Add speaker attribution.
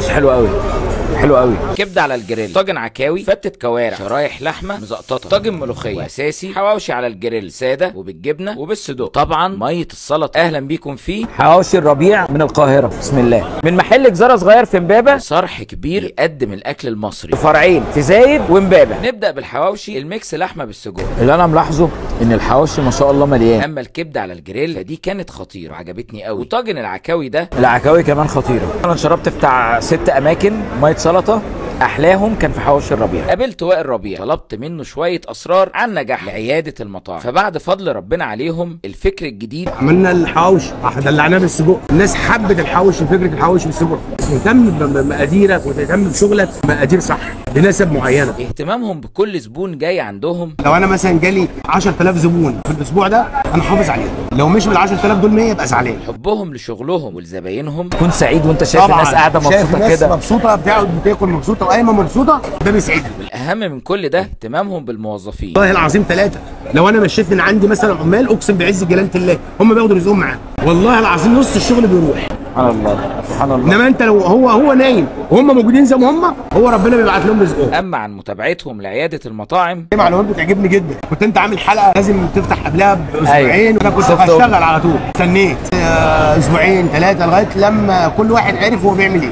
Speaker 1: حواوشي حلو قوي. حلو قوي. كبده على الجريل طاجن عكاوي فتة كوارع شرايح لحمة مزقططة. طاجن ملوخية وأساسي. حواوشي على الجريل سادة وبالجبنة وبالسجق. طبعا مية السلطة. أهلا بيكم في حواوشي الربيع من القاهرة. بسم الله. من محل جزارة صغير في امبابة. صرح كبير يقدم الأكل المصري. فرعين في زايد وامبابة. نبدأ بالحواوشي ال mix لحمة بالسجق. اللي أنا ملاحظه إن الحواوشي ما شاء الله مليان. أما الكبده على الجريل فدي كانت خطيرة وعجبتني قوي. وطاجن العكاوي ده؟ العكاوي كمان خطيرة. أنا شربت بتاع ست أماكن مية سلطة أحلاهم كان في حواوشي الربيع. قابلت وائل ربيع. طلبت منه شوية أسرار عن نجاح لعيادة المطاعم. فبعد فضل ربنا عليهم الفكر الجديد.
Speaker 2: عملنا الحواوشي دلعناه بالسجق. الناس حبت الحواوشي فكرة الحواوشي بالسجق. تهتم بمقاديرك وتهتم بشغلك مقادير صح بنسب معينة.
Speaker 1: اهتمامهم بكل زبون جاي عندهم.
Speaker 2: لو أنا مثلا جالي 10000 زبون في الأسبوع ده أنا حافظ عليهم. لو مش بال 10000 دول 100 يبقى زعلان.
Speaker 1: حبهم لشغلهم ولزباينهم. كن سعيد وأنت شايف
Speaker 2: طبعا.
Speaker 1: الناس قاعدة
Speaker 2: شايف
Speaker 1: مبسوطة
Speaker 2: الناس
Speaker 1: كده.
Speaker 2: مبسوطة بتقعد بتاكل مبسوطة وقايمة مبسوطة ده بيسعدني.
Speaker 1: والأهم من كل ده اهتمامهم بالموظفين.
Speaker 2: والله العظيم ثلاثة لو أنا مشيت من عندي مثلا عمال أقسم بعز جلالة الله هم بياخدوا رزقهم معاهم. والله العظيم نص الشغل بيروح.
Speaker 1: سبحان الله سبحان الله.
Speaker 2: إنما أنت لو هو هو نايم وهم موجودين زي ما هم هو ربنا بيبعت لهم رزقهم.
Speaker 1: أما عن متابعتهم لعيادة المطاعم
Speaker 2: دي معلومات بتعجبني جدا. كنت أنت عامل حلقة لازم تفتح قبلها بأسبوعين
Speaker 1: أيوة.
Speaker 2: وأنا كنت
Speaker 1: شفت
Speaker 2: هشتغل على طول. استنيت. آه، أسبوعين ثلاثة لغاية لما كل واحد عرف هو بيعمل إيه.